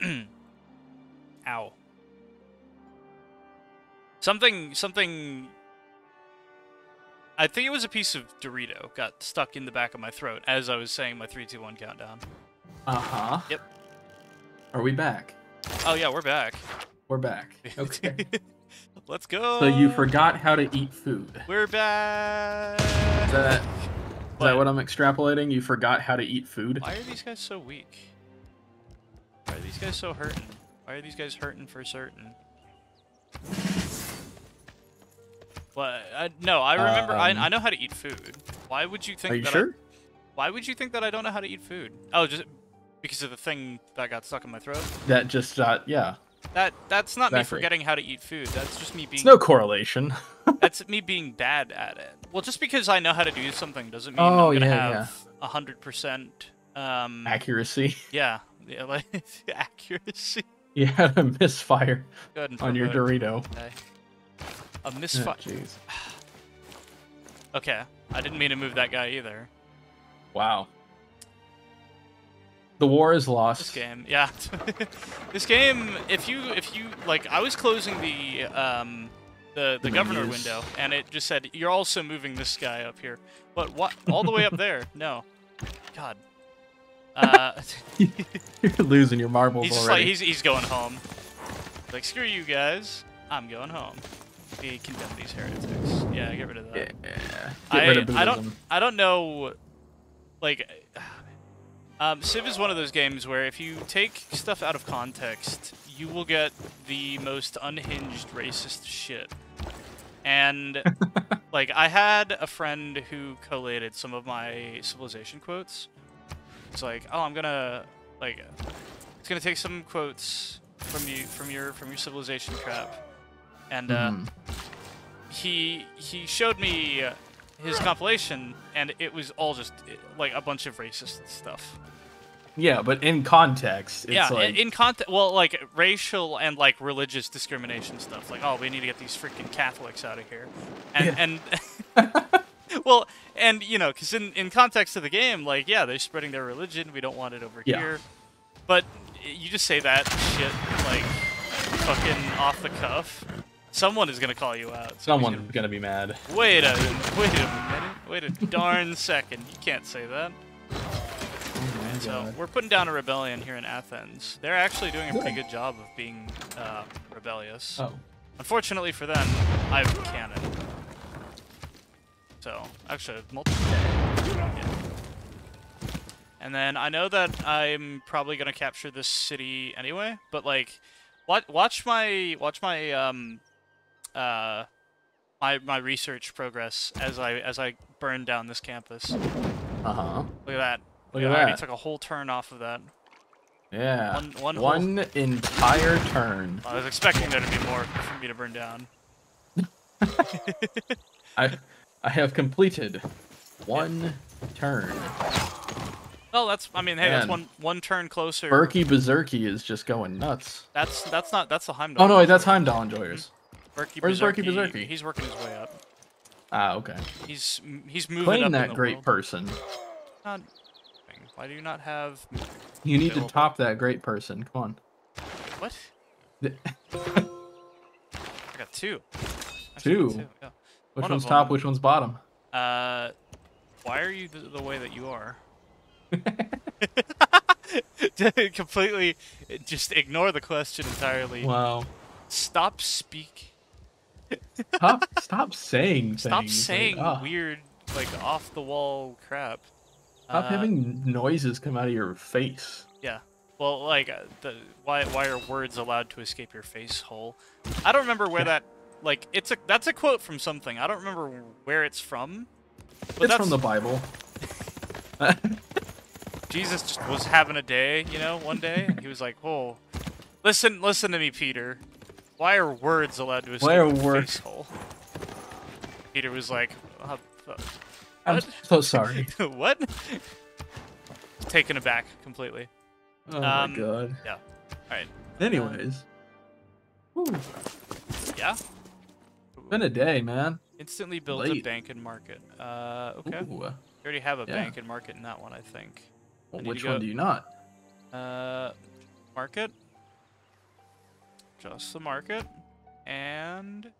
Ow. Something, something. I think it was a piece of Dorito got stuck in the back of my throat as I was saying my three, two, one countdown. Uh huh. Yep. Are we back? Oh yeah, we're back. We're back. Okay. Let's go. so you forgot how to eat food. We're back. Is that is that what I'm extrapolating? You forgot how to eat food? Why are these guys so weak? Why are these guys so hurting? Why are these guys hurting for certain? Well, I, no, I remember. Um, I, I know how to eat food. Why would you think? Are you that sure? I, why would you think that I don't know how to eat food? Oh, just because of the thing that got stuck in my throat. That just got yeah. That that's not me forgetting how to eat food. That's just me being. It's no correlation. That's me being bad at it. Well, just because I know how to do something doesn't mean Oh, I'm gonna yeah, have a hundred percent. Um. Accuracy. Yeah. Yeah. Like accuracy. You had a misfire on your Dorito. today. A Oh, misfire. Jeez. okay, I didn't mean to move that guy either. Wow. The war is lost. This game, yeah. this game, if you if you like, I was closing the um the the The governor menus. window, and it just said you're also moving this guy up here, but what? All the way up there? No. God. Uh, You're losing your marbles he's just like already. he's he's going home. Like screw you guys, I'm going home. We condemn these heretics. Yeah, get rid of that. yeah. Get I, rid of I don't. I don't know like um, Civ is one of those games where if you take stuff out of context, you will get the most unhinged racist shit. And like I had a friend who collated some of my civilization quotes. It's like, "Oh, I'm going to like it's going to take some quotes from you from your from your civilization crap." And uh Mhm. he he showed me uh, his compilation, and it was all just like a bunch of racist stuff. Yeah, but in context, it's yeah, like in, in context, well, like racial and like religious discrimination stuff. Like, oh, we need to get these freaking Catholics out of here, and and well, and you know, because in in context of the game, like, yeah, they're spreading their religion. We don't want it over Yeah. here, but you just say that shit like fucking off the cuff. Someone is gonna call you out. Someone's gonna- gonna be mad. Wait a wait a minute. Wait a darn second. You can't say that. Oh So God. we're putting down a rebellion here in Athens. They're actually doing a pretty good job of being uh, rebellious. Oh. Unfortunately for them, I have cannon. So actually, multiple. Yeah. And then I know that I'm probably gonna capture this city anyway, but like, watch watch my watch my um uh my my research progress as I as I burn down this campus. Uh huh. Look at that. Look I at already that. took a whole turn off of that. Yeah. One- one whole- One entire turn. I was expecting there to be more for me to burn down. I I have completed one turn. Well, that's I mean, hey, that's one one turn closer. Berkey Berserky is just going nuts. That's that's not that's the Heimdall. Oh no, wait, that's Heimdall Enjoyers. Berkey Where's Berkey Berserky, Berserky? He's working his way up. Ah, okay. He's he's moving Claim up in that the great world. person. Not- Why do you not have You need to top that great person. Come on. what? I got two. Actually, I got Two? Which One one's top? Which one's bottom? Uh, why are you the, the way that you are? Completely, just ignore the question entirely. Wow. Stop speak. Stop, stop saying Stop things. like, saying ah, weird, like off the wall crap. Stop Uh, having noises come out of your face. Yeah. Well, like, uh, the why why are words allowed to escape your face hole? I don't remember where that. Like, it's a that's a quote from something. I don't remember where it's from. But it's that's, from the Bible. Jesus just was having a day, you know, one day. and he was like, "Oh, listen, listen to me, Peter. Why are words allowed to escape Why are words-? Peter was like, uh, uh, I'm so sorry. "What?" Taken aback completely. Oh Um, my god. Yeah. All right. Anyways. Yeah. Been a day, man. Instantly builds a bank and market. Uh, okay. Ooh. You already have a Yeah. bank and market in that one, I think. I Which go- one do you not? Uh, market. just the market, and.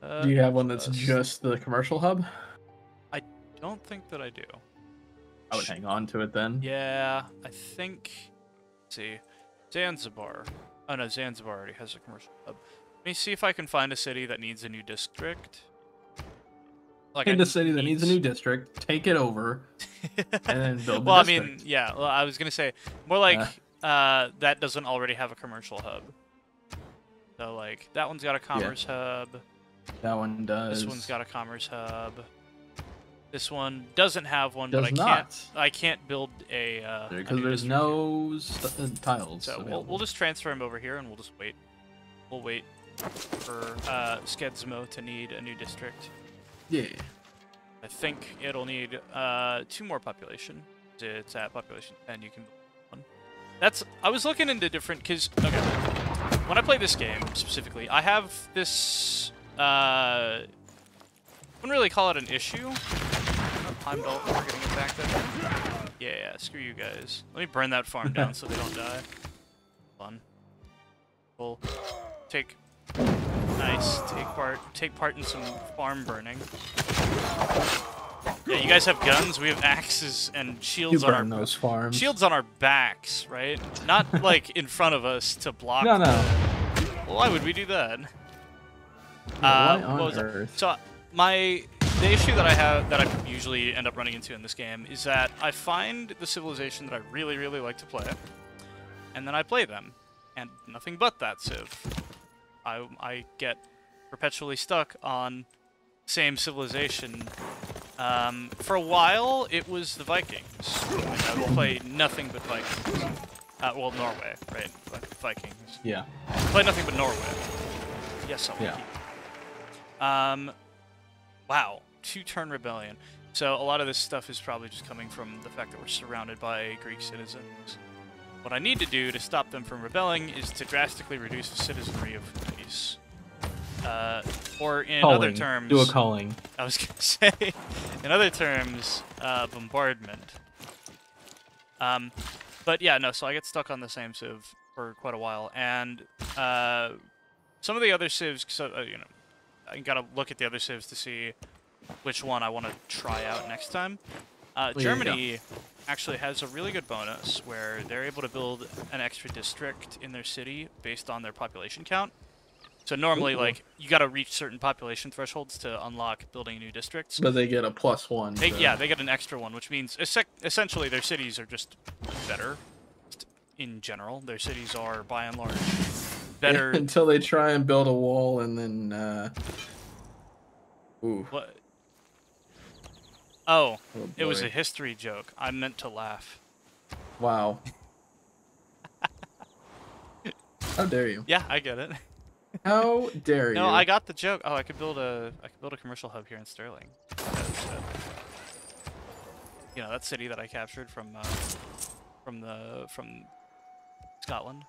Uh, Do you have one that's just- just the commercial hub? I don't think that I do. I would hang on to it then. Yeah, I think. Let's see, Zanzibar. Oh no, Zanzibar already has a commercial hub. Let me see if I can find a city that needs a new district. Like In the city that needs a new district, take it over, and then build well, I mean, yeah. Well, I was gonna say more like uh, that doesn't already have a commercial hub. So like that one's got a commerce hub. that one does. This one's got a commerce hub. This one doesn't have one, does but I not. can't. I can't build a uh, a Because new there's no uh, tiles. So we'll, we'll just transfer him over here and we'll just wait. We'll wait for uh, Skedsmo to need a new district. yeah. I think it'll need uh, two more population. It's at population 10, you can one. That's, I was looking into different, because, okay, when I play this game specifically, I have this, uh, wouldn't really call it an issue. Time belt, we're getting attacked at. Yeah, yeah, screw you guys. Let me burn that farm down so they don't die. Fun. We'll take, nice, take part, take part in some farm burning. Yeah, you guys have guns. We have axes and You shields on our those farms. shields on our backs, right? Not like in front of us to block. No, no. Well, why would we do that? Why Uh, on what was it? earth? So my the issue that I have that I usually end up running into in this game is that I find the civilization that I really really like to play, and then I play them, and nothing but that civ. I I get perpetually stuck on same civilization. Um, for a while, it was the Vikings. I would play nothing but Vikings. Uh, well, Norway, right? Vikings. Yeah. Play nothing but Norway. Yes, I'll Yeah. keep. Um, wow, two-turn rebellion. So a lot of this stuff is probably just coming from the fact that we're surrounded by Greek citizens. What I need to do to stop them from rebelling is to drastically reduce the citizenry of Greece. Uh, or in other terms, Do a culling. I was gonna say, in other terms, uh, bombardment. Um, but yeah, no. So I get stuck on the same sieve for quite a while, and uh, some of the other sieves, So uh, you know, I gotta look at the other sieves to see which one I want to try out next time. Uh, Well, Germany actually has a really good bonus where they're able to build an extra district in their city based on their population count. So normally, Ooh. like you got to reach certain population thresholds to unlock building new districts. But they get a plus one. They, so- yeah, they get an extra one, which means esse- essentially their cities are just better. In general, their cities are by and large better. Until they try and build a wall and then. Uh... Ooh. what? Oh, oh it was a history joke. I meant to laugh. Wow. How dare you? Yeah, I get it. How dare you? No, I got the joke. Oh, I could build a I could build a commercial hub here in Sterling. You know that city that I captured from uh, from the from Scotland.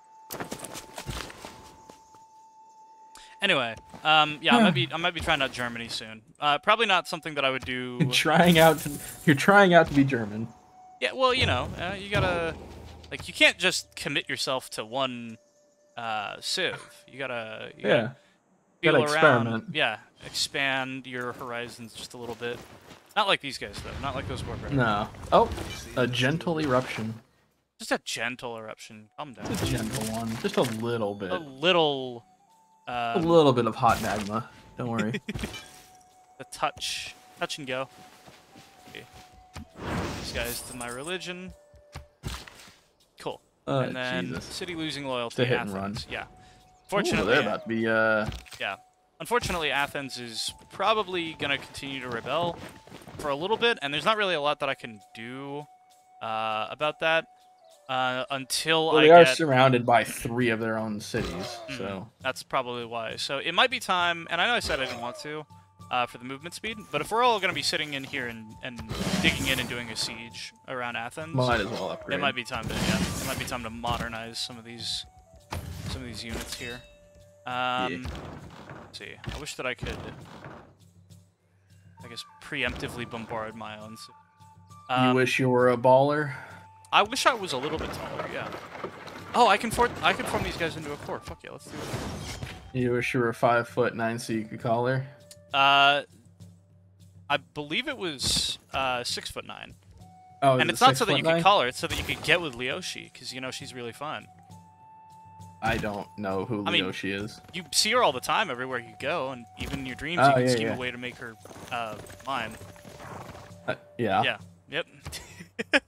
Anyway, um, yeah, I might be I might be trying out Germany soon. Uh, probably not something that I would do. You're trying out. To, you're trying out to be German. Yeah, well, you know, uh, you gotta like you can't just commit yourself to one uh, civ. You gotta you Yeah. feel Gotta around. Yeah, expand your horizons just a little bit. Not like these guys though. Not like those warbearers. No. Oh, a gentle eruption. Just a gentle eruption. Calm down. Just a gentle one. Just a little bit. A little. A Um, little bit of hot magma. Don't worry. the touch, touch and go. Okay. These guys to my religion. Cool. Uh, and then Jesus. city losing loyalty. The hit and Athens. Yeah. Ooh, they're about to be. Uh, yeah. Unfortunately, Athens is probably gonna continue to rebel for a little bit, and there's not really a lot that I can do uh, about that uh, until well, I they are get. surrounded by three of their own cities. Mhm. So That's probably why. So it might be time, and I know I said I didn't want to uh, for the movement speed, but if we're all going to be sitting in here and, and digging in and doing a siege around Athens, might as well upgrade. it might be time to yeah, it might be time to modernize some of these some of these units here. Um, Let's see. I wish that I could, I guess, preemptively bombard my own. ci- you Um, wish you were a baller. I wish I was a little bit taller. Yeah. Oh, I can form I can form these guys into a core. Fuck yeah, let's do it. You wish you were five foot nine so you could call her? Uh, I believe it was uh six foot nine. is and it it's not so that you nine? could call her. It's so that you could get with Leoshi, because you know she's really fun. I don't know who I mean- Leoshi is. You see her all the time everywhere you go, and even in your dreams Oh, you can yeah, scheme yeah. a way to make her uh mine. Uh, yeah. Yeah. Yep.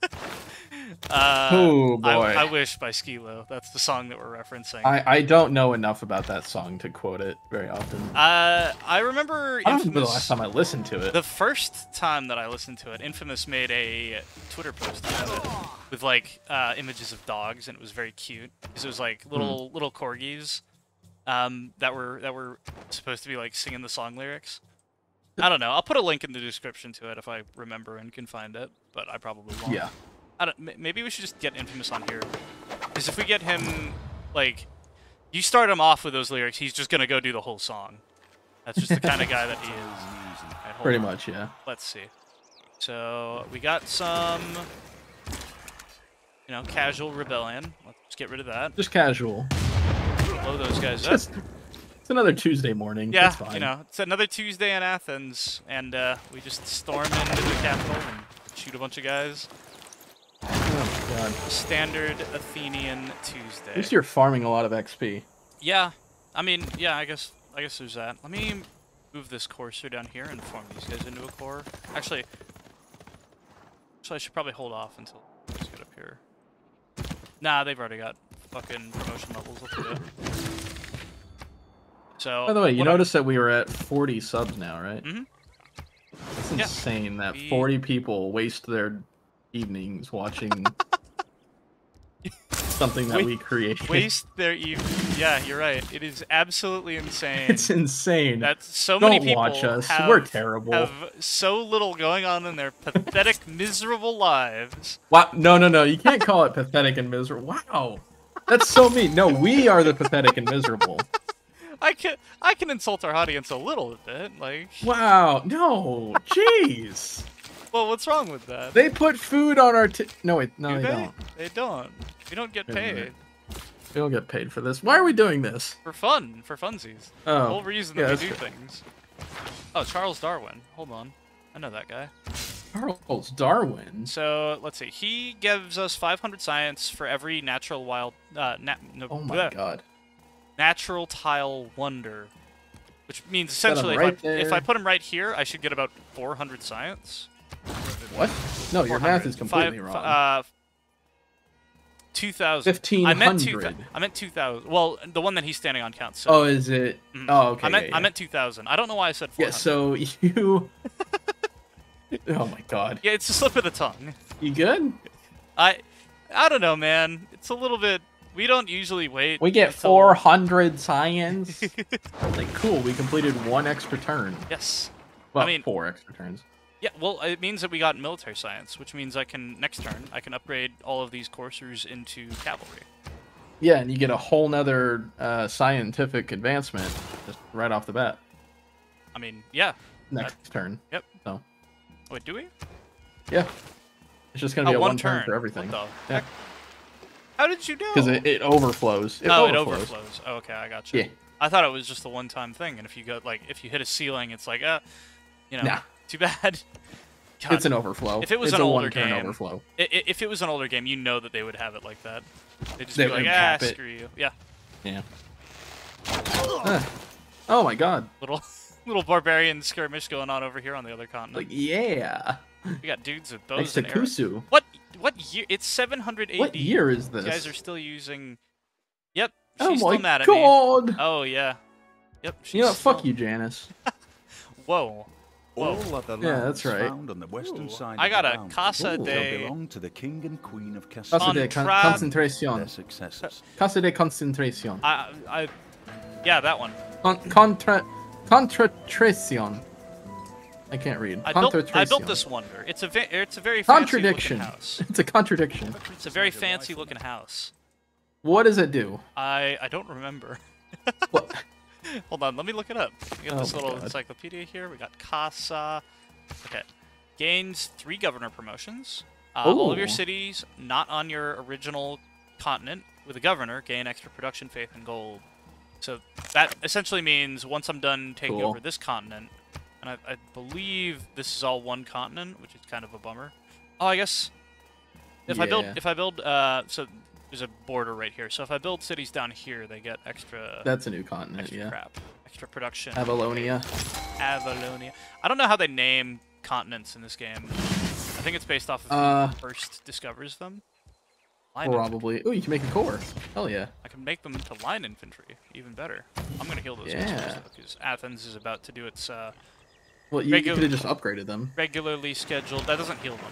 uh, Oh boy. I, I wish by Skilo. That's the song that we're referencing. I, I don't know enough about that song to quote it very often. uh, I remember I don't remember the last time I listened to it. The first time that I listened to it, Infamous made a Twitter post about it with like uh, images of dogs, and it was very cute because it was like little Hmm. little corgis um, that were that were supposed to be like singing the song lyrics. I don't know. I'll put a link in the description to it if I remember and can find it, but I probably won't. Yeah. I don't, maybe we should just get Infamous on here, because if we get him, like, you start him off with those lyrics, he's just gonna go do the whole song. That's just the kind of guy that he is. Alright, hold Pretty on. much, yeah. Let's see. So we got some, you know, casual rebellion. Let's get rid of that. Just casual. Blow those guys up. Just it's another Tuesday morning. Yeah, That's fine. you know, it's another Tuesday in Athens, and uh, we just storm into the capital and shoot a bunch of guys. My god. Standard Athenian Tuesday. At Tuesday. least you're farming a lot of XP. Yeah, I mean, yeah, I guess, I guess there's that. Let me move this courser down here and form these guys into a core. Actually, actually, I should probably hold off until these get up here. Nah, they've already got fucking promotion levels. Let's do it. So. By the way, you what I- notice that we were at 40 subs now, right? Mhm. It's Yeah. insane that We- 40 people waste their evenings watching something that Wa- we created. waste their evening. Yeah, you're right. It is absolutely insane. It's insane. that so Don't many people watch us. Have, We're terrible. have so little going on in their pathetic, miserable lives. Wow. No, no, no. You can't call it pathetic and miserable. Wow. That's so mean. No, we are the pathetic and miserable. I can I can insult our audience a little bit. Like, Wow. No. Jeez. well, what's wrong with that? They put food on our. T- no, wait. No, Do they, they? don't. They don't. We don't get paid. We don't get paid for this. Why are we doing this? for fun, for funsies. Oh. The whole reason yeah, that we do true. things. Oh, Charles Darwin. Hold on. I know that guy. Charles Darwin. So let's see. He gives us 500 science for every natural wild, uh, nat- no, Oh my bleh, god. natural tile wonder, which means essentially right if, I, if. I put him right here, I should get about 400 science. What? No, your math is completely Five- wrong. Uh, 2,000. I meant 2,000. I meant 2,000. Well, the one that he's standing on counts. So, oh, is it? Mhm. Oh, okay. I meant yeah, I meant 2,000. I don't know why I said 400. Yeah, so you. oh my god. Yeah, it's a slip of the tongue. You good? I I don't know, man. It's a little bit. We don't usually wait. We get until- 400 science. like, cool. We completed one extra turn. Yes. Well, mean- four extra turns. Yeah, well, it means that we got military science, which means I can next turn I can upgrade all of these coursers into cavalry. Yeah, and you get a whole nother uh, scientific advancement just right off the bat. I mean, yeah. Next turn. Yep. So, Wait, do we? yeah. It's just going to be oh, a one one turn, for What everything. the Yeah. How did you know? Because it, it overflows. It oh, overflows. it overflows. Oh, okay, I got you. Yeah. I thought it was just a one-time thing, and if you go like if you hit a ceiling, it's like, uh, you know, Nah. Too bad. God, It's an overflow. If it was it's an a older game- overflow. i- i- if it was an older game, you know that they would have it like that. They just They be like, would ah, cap it. screw you. Yeah, Yeah. Ah. Oh my god. little little barbarian skirmish going on over here on the other continent. Like, yeah. we got dudes with Thanks bows to and arrows. Kusu. What what year? It's 700 AD. What year is You this? guys are still using. Yep, oh she's my still mad at me. Oh yeah. Yep. She's You know, what? fuck you, Janice. Whoa. All Whoa. other Yeah, that's right. found on the western Ooh, side I of got the a Casa shall de- belong to the king and queen of Casa de con- Contra- concentration. Casa de concentration. I I. Yeah, that one. Con- contra contratration. I can't read. I built, I built this wonder. It's a ve- it's a very fancy looking Contradiction. house. It's a contradiction. It's a very fancy looking house. What does it do? I I don't remember. What? Hold on, let me look it up. We got Oh this little God. encyclopedia here. We got Casa. Okay. Gains three governor promotions. Uh, all of your cities not on your original continent with a governor, gain extra production faith and gold. So that essentially means once I'm done taking Cool. over this continent, and I, I believe this is all one continent, which is kind of a bummer. Oh, I guess if I build if I build uh so there's a border right here. So if I build cities down here, they get extra That's a new continent, extra yeah. crap, extra production. Avalonia. Avalonia. I don't know how they name continents in this game. I think it's based off of Uh, who first discovers them. Line. Probably. Oh, you can make a core. Hell yeah. I can make them into line infantry, even better. I'm gonna heal those Yeah. because Athens is about to do its uh, Well, you, you could have just upgraded them. regularly scheduled. That doesn't heal them.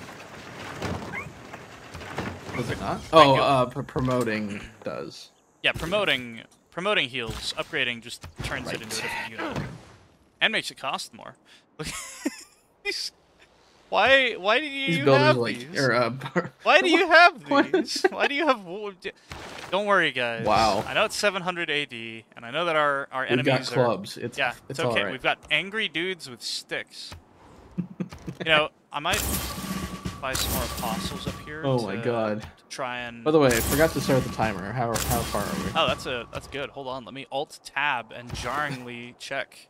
Was it not? Oh, uh, pr- promoting does. Yeah, promoting promoting heals. Upgrading just turns it into a different unit, and makes it cost more. Why why do you These have like, these? or uh, Why do you have these? why do you have... Don't worry, guys. Wow. I know it's 700 AD, and I know that our our we've got enemies are. clubs. It's Yeah, it's it's okay. all right. We've got angry dudes with sticks. you know, I might buy some more apostles up here. Oh my God. Try and. By the way, I forgot to start the timer. How how far are we? Oh, that's a that's good. Hold on, let me Alt Tab and jarringly check.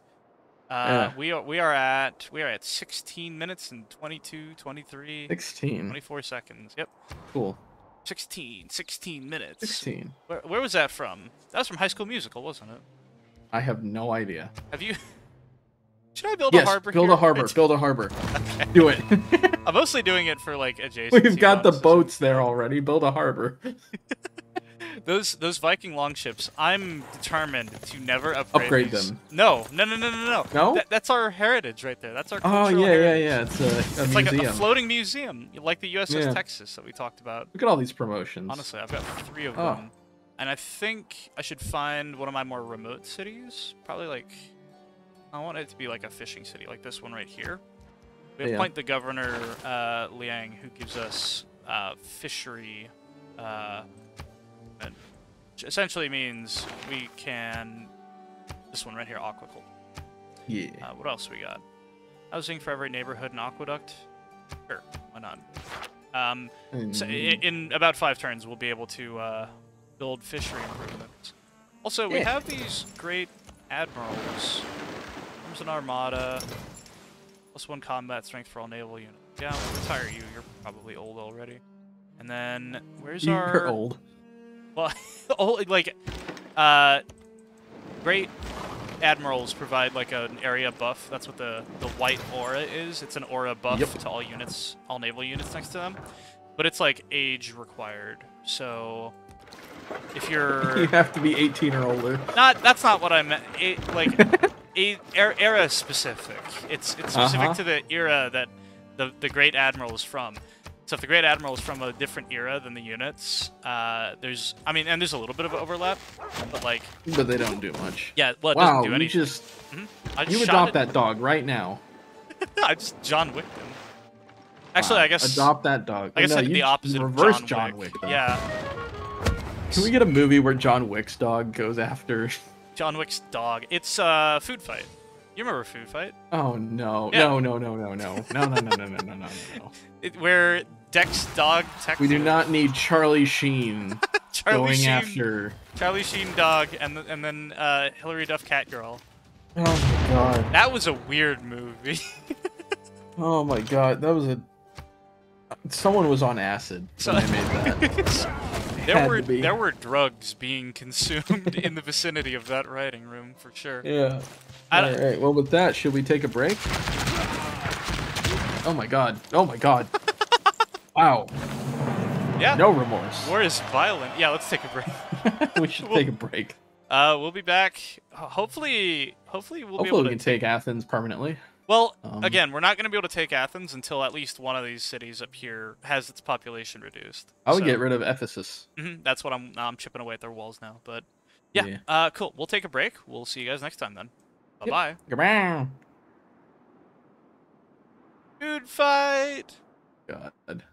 Uh, Yeah. We are we are at we are at 16 minutes and 22, 23, 16. 24 seconds. Yep, Cool. 16, 16 minutes. 16. Where, where was that from? That was from High School Musical, wasn't it? I have no idea. Have you? Should I build yes, a harbor? build here? a harbor. It's- Build a harbor. Do it. I'm mostly doing it for like adjacent. We've got the boats there already. Build a harbor. Those those Viking longships. I'm determined to never upgrade. Upgrade them. No, no, no, no, no, no. No? That, that's our heritage right there. That's our. Oh yeah, yeah, heritage. yeah. It's a, a It's like a, a floating museum, like the USS Yeah. Texas that we talked about. Look at all these promotions. Honestly, I've got three of Oh. them, and I think I should find one of my more remote cities. Probably like, I want it to be like a fishing city, like this one right here. We Yeah. appoint the governor uh, Liang, who gives us uh, fishery, uh, essentially means we can. This one right here, aquaculture. Yeah. Uh, what else we got? Housing for every neighborhood and aqueduct. Sure, why not? Um, so i- Mm, in about five turns, we'll be able to uh, build fishery improvements. Also, we Yeah. have these great admirals. Arms an armada. Plus one combat strength for all naval units. Yeah, we'll retire you. You're probably old already. And then where's You're our old. well, old, like uh, great admirals provide like an area buff. That's what the the white aura is. It's an aura buff Yep. to all units, all naval units next to them. But it's like age required. So if you're You have to be 18 or older. not, that's not what I meant. It, like era specific. It's it's specific Uh-huh. to the era that the the Great Admiral is from. So if the Great Admiral is from a different era than the units, uh, there's I mean, and there's a little bit of overlap, but like But they don't do much. yeah, well, it wow, doesn't do you anything. just I just you adopt it. that dog right now. I just John Wick them. Actually, Wow, I guess adopt that dog. I guess no, I did the opposite reverse of John, John, Wick. Wick. yeah, Can we get a movie where John Wick's dog goes after? John Wick's dog. It's uh, Food Fight. You remember Food Fight? Oh no, Yeah. no, no, no, no, no, no, no, no, no, no, no, no, no. It, where Dex dog tech. We do not need Charlie Sheen Charlie going Sheen, after. Charlie Sheen dog, and th- and then uh, Hillary Duff cat girl. Oh my god. That was a weird movie. Oh my god. That was a. Someone was on acid So- when they made that. There were be. there were drugs being consumed in the vicinity of that writing room for sure. Yeah. I All. Well, with that, should we take a break? Oh my god. Oh my god. wow. Yeah. No remorse. War is violent. Yeah, let's take a break. we should take a break. Uh, we'll be back. Hopefully, hopefully we'll be Hopefully, able we to can take Athens permanently. Well, Um, again, we're not going to be able to take Athens until at least one of these cities up here has its population reduced. I would So- get rid of Ephesus. Mhm, that's what I'm. I'm chipping away at their walls now. But yeah, Yeah. Uh, cool. We'll take a break. We'll see you guys next time then. Bye Yep. bye. Goodbye. Good fight. God.